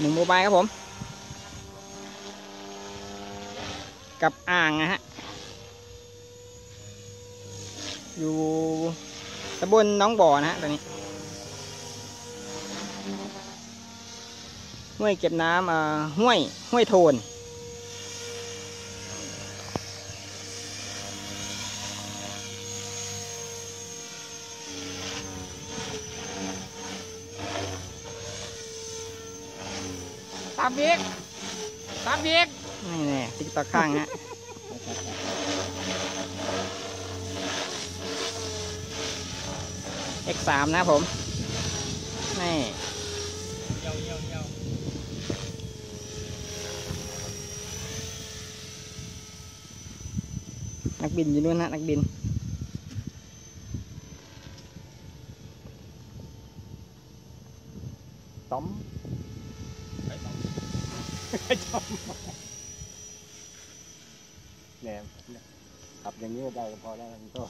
หนึ่งโมบายครับผม กับอ่างนะฮะ อยู่ตำบลน้องบ่อนะฮะตอนนี้ห้วยเก็บน้ำอ่อห้วยห้วยโทน ตามอีกตามอีกนี่แน่ติ๊กตอกข้างฮะ X3 นะครับผมนี่นักบินอยู่นู่นฮะนักบินต้อม แหนมขับอย่างนี้ได้ก็พอแล้วมันก็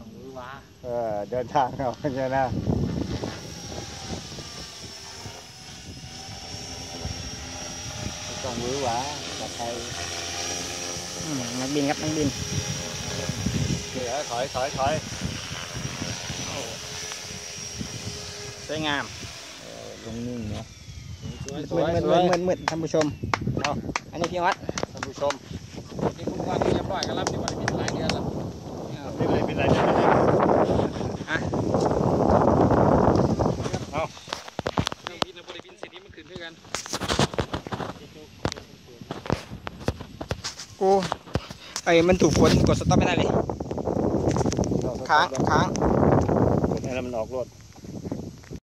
ต้องรู้ว่าเออเดินทางเอาเนี่ยนะไม่ต้องรู้หวาปลอดภัยอืมนักบินครับนักบินเดี๋ยวถอยถอยถอยสวยงามลงนิ่งเนาะสวยส มืวดยมืดสมืวยดมืดมืดท่านผู้ชมเอาอันนี้พี่วัดท่านผู้ชมที่คุณว่าที่จะปล่อยกันรับที่วันนี้หลายเดือนแล้วเป็นไรเป็นไรเป็นไรอะเครื่องบินและบริบินสิ่งนี้มันขึ้นด้วยกันกูไอ้ยมันถูกฝนกดสต็อปไม่ได้เลยค้างค้างกดให้แล้วมันออกรถอ